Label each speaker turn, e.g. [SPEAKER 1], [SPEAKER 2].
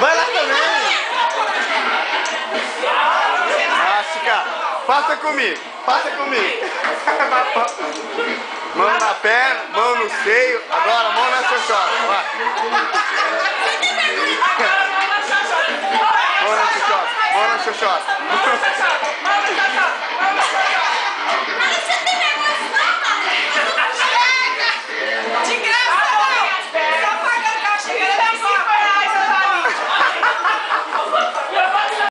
[SPEAKER 1] Vai lá também. Plástica. Passa comigo. Passa comigo. Mão na perna, mão no seio. Agora, mão na xoxota. Mão na xoxota. Mão na xoxota.